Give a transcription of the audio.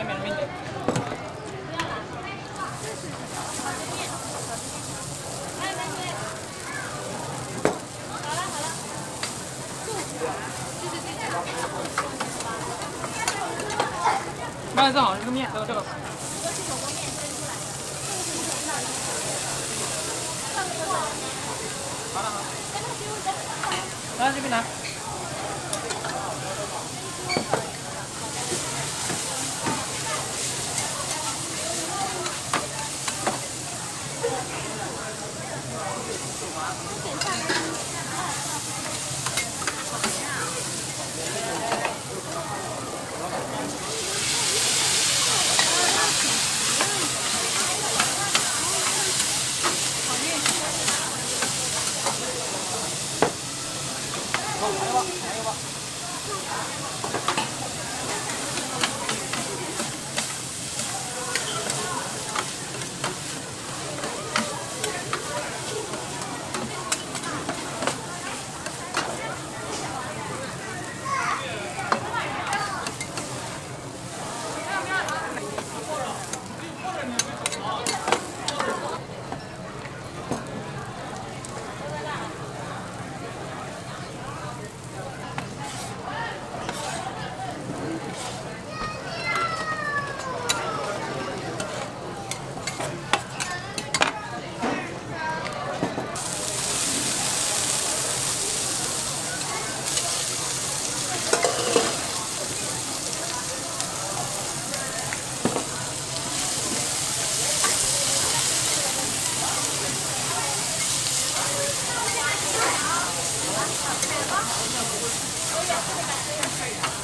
来面面点。那正好这个面，这个这个。好了好。来这边拿。好，我也不会，我也不会买这样可以的。